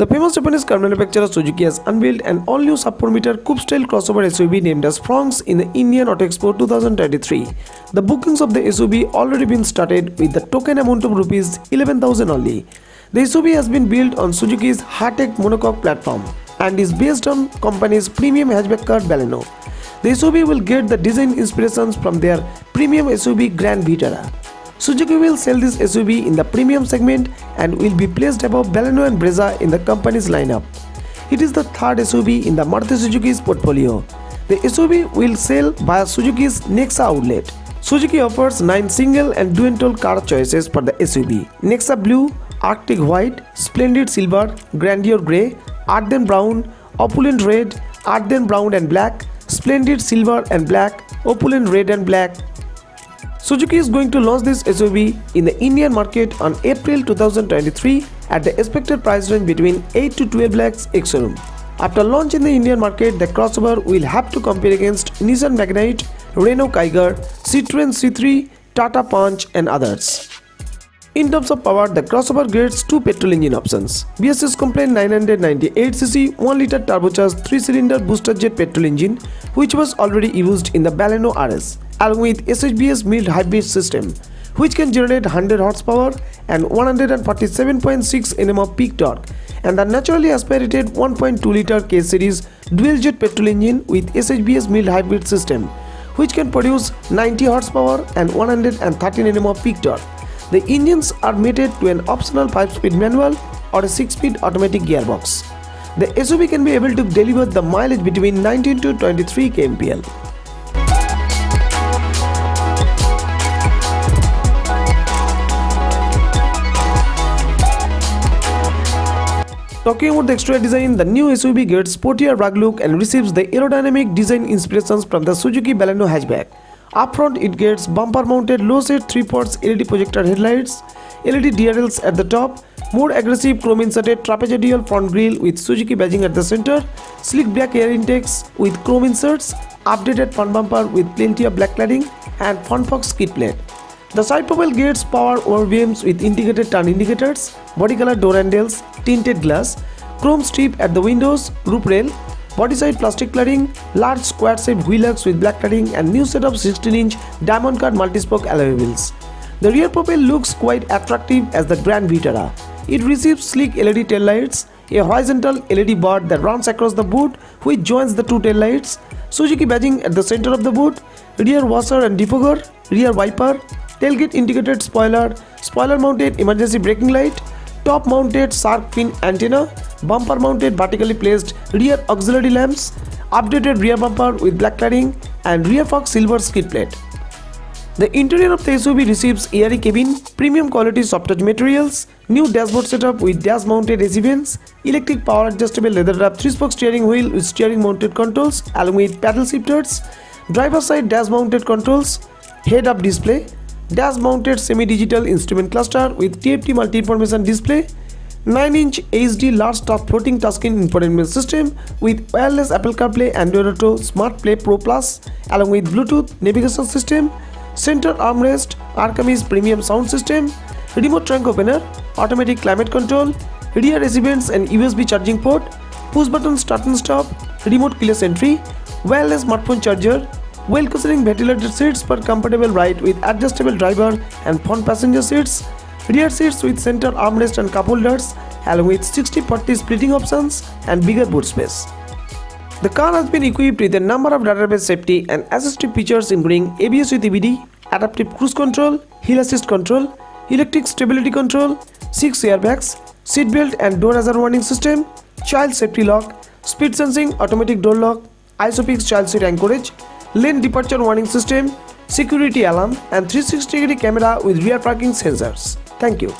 The famous Japanese car manufacturer Suzuki has unveiled an all-new sub-4-meter coupe-style crossover SUV named as Fronx in the Indian Auto Expo 2023. The bookings of the SUV already been started with the token amount of rupees 11,000 only. The SUV has been built on Suzuki's Heartect monocoque platform and is based on company's premium hatchback car Baleno. The SUV will get the design inspirations from their premium SUV Grand Vitara. Suzuki will sell this SUV in the premium segment and will be placed above Baleno and Brezza in the company's lineup. It is the third SUV in the Maruti Suzuki's portfolio. The SUV will sell via Suzuki's Nexa outlet. Suzuki offers 9 single and dual car choices for the SUV. Nexa Blue, Arctic White, Splendid Silver, Grandeur Grey, Earthen Brown, Opulent Red, Earthen Brown and Black, Splendid Silver and Black, Opulent Red and Black, Suzuki is going to launch this SUV in the Indian market on April 2023 at the expected price range between 8 to 12 lakhs ex-showroom. After launch in the Indian market, the crossover will have to compete against Nissan Magnite, Renault Kiger, Citroen C3, Tata Punch and others. In terms of power, the crossover gets two petrol engine options. BS's complained 998cc 1-litre turbocharged 3-cylinder Boosterjet petrol engine which was already used in the Baleno RS along with SHVS mild hybrid system which can generate 100 horsepower and 147.6 Nm of peak torque and the naturally aspirated 1.2 liter K series DualJet petrol engine with SHVS mild hybrid system which can produce 90 horsepower and 113 Nm of peak torque. The engines are mated to an optional 5-speed manual or a 6-speed automatic gearbox. The SUV can be able to deliver the mileage between 19 to 23 kmpl. Talking about the exterior design, the new SUV gets sportier rug look and receives the aerodynamic design inspirations from the Suzuki Baleno hatchback. Up front, it gets bumper-mounted low-set 3-ports LED projector headlights, LED DRLs at the top, more aggressive chrome-inserted trapezoidal front grille with Suzuki badging at the center, sleek black air intakes with chrome inserts, updated front bumper with plenty of black cladding, and front fog skid plate. The side profile gets power ORVMs with integrated turn indicators, body color door handles, tinted glass, chrome strip at the windows, roof rail, body side plastic cladding, large square shaped wheel arcs with black cladding and new set of 16 inch diamond cut multi-spoke alloy wheels. The rear profile looks quite attractive as the Grand Vitara. It receives sleek LED tail lights, a horizontal LED bar that runs across the boot which joins the two tail lights, Suzuki badging at the center of the boot, rear washer and defogger, rear wiper, tailgate integrated spoiler, spoiler mounted emergency braking light, top mounted shark fin antenna, bumper mounted vertically placed rear auxiliary lamps, updated rear bumper with black cladding and rear fog silver skid plate. The interior of the SUV receives airy cabin, premium quality soft touch materials, new dashboard setup with dash mounted AC vents, electric power adjustable leather wrap 3-spoke steering wheel with steering mounted controls along with paddle shifters, driver side dash mounted controls, head up display, dash mounted semi-digital instrument cluster with TFT multi-information display, 9-inch HD large top floating touchscreen infotainment system with wireless Apple CarPlay Android Auto Smart Play Pro Plus along with Bluetooth navigation system, center armrest, Arkamys premium sound system, remote trunk opener, automatic climate control, rear AC vents and USB charging port, push button start and stop, remote keyless entry, wireless smartphone charger, well cushioning ventilated seats for comfortable ride with adjustable driver and front passenger seats, rear seats with center armrest and cup holders along with 60-40 splitting options and bigger boot space. The car has been equipped with a number of database safety and assistive features including ABS with EBD, adaptive cruise control, hill assist control, electric stability control, 6 airbags, seat belt and door hazard warning system, child safety lock, speed sensing automatic door lock, ISOFIX child seat anchorage, lane departure warning system, security alarm and 360 degree camera with rear parking sensors. Thank you.